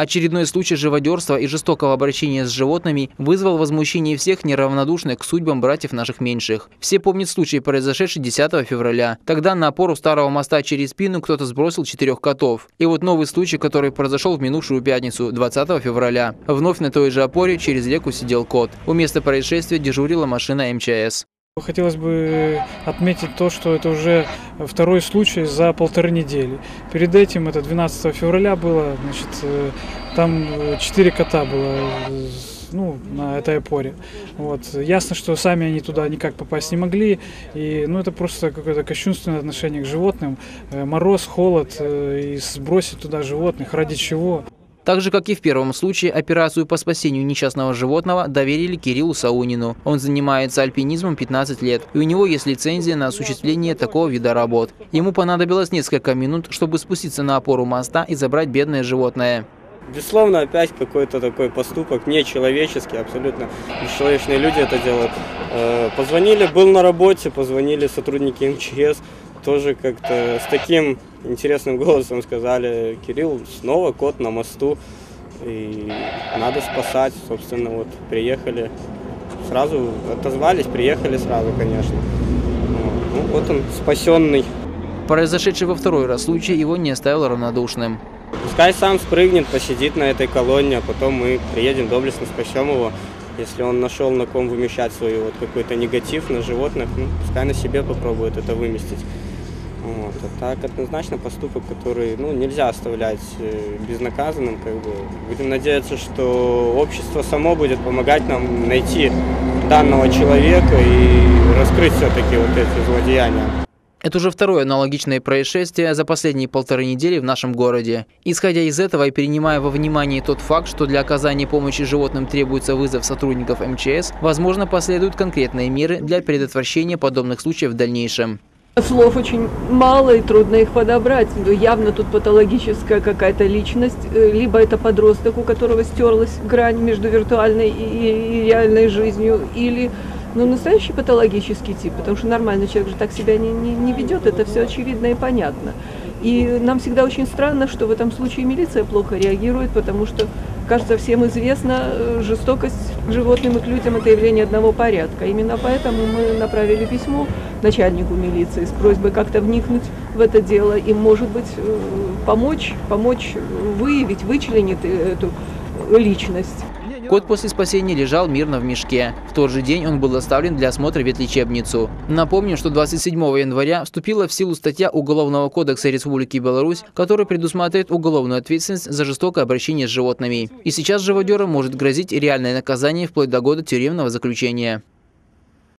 Очередной случай живодерства и жестокого обращения с животными вызвал возмущение всех неравнодушных к судьбам братьев наших меньших. Все помнят случай, произошедший 10 февраля. Тогда на опору старого моста через спину кто-то сбросил четырех котов. И вот новый случай, который произошел в минувшую пятницу, 20 февраля. Вновь на той же опоре через реку сидел кот. У места происшествия дежурила машина МЧС. Хотелось бы отметить то, что это уже второй случай за полторы недели. Перед этим, это 12 февраля было, значит, э, там четыре кота было э, ну, на этой опоре. Вот. Ясно, что сами они туда никак попасть не могли. И, ну, это просто какое-то кощунственное отношение к животным. Э, мороз, холод, и сбросить туда животных. Ради чего? Так же, как и в первом случае, операцию по спасению несчастного животного доверили Кириллу Саунину. Он занимается альпинизмом 15 лет, и у него есть лицензия на осуществление такого вида работ. Ему понадобилось несколько минут, чтобы спуститься на опору моста и забрать бедное животное. Безусловно, опять какой-то такой поступок нечеловеческий, абсолютно бесчеловечные люди это делают. Э, позвонили, был на работе, позвонили сотрудники МЧС, тоже как-то с таким интересным голосом сказали, Кирилл, снова кот на мосту, и надо спасать, собственно, вот приехали, сразу отозвались, приехали сразу, конечно. Ну, вот он, спасенный. Произошедший во второй раз случай его не оставил равнодушным. Пускай сам спрыгнет, посидит на этой колонне, а потом мы приедем, доблестно спасем его. Если он нашел на ком вымещать свой вот какой-то негатив на животных, ну, пускай на себе попробует это выместить. Вот. А так однозначно поступок, который ну, нельзя оставлять э, безнаказанным. Как бы. Будем надеяться, что общество само будет помогать нам найти данного человека и раскрыть все-таки вот эти злодеяния. Это уже второе аналогичное происшествие за последние полторы недели в нашем городе. Исходя из этого и принимая во внимание тот факт, что для оказания помощи животным требуется вызов сотрудников МЧС, возможно, последуют конкретные меры для предотвращения подобных случаев в дальнейшем. Слов очень мало и трудно их подобрать. Но явно тут патологическая какая-то личность, э, либо это подросток, у которого стерлась грань между виртуальной и реальной жизнью, или ну, настоящий патологический тип, потому что нормальный человек же так себя не, не, не ведет, это все очевидно и понятно. И нам всегда очень странно, что в этом случае милиция плохо реагирует, потому что, кажется, всем известно, э, жестокость к животным и к людям – это явление одного порядка. Именно поэтому мы направили письмо начальнику милиции с просьбой как-то вникнуть в это дело и, может быть, э, помочь, помочь выявить, вычленить эту личность. Кот после спасения лежал мирно в мешке. В тот же день он был доставлен для осмотра в ветлечебницу. Напомню, что 27 января вступила в силу статья Уголовного кодекса Республики Беларусь, которая предусматривает уголовную ответственность за жестокое обращение с животными. И сейчас живодерам может грозить реальное наказание вплоть до года тюремного заключения.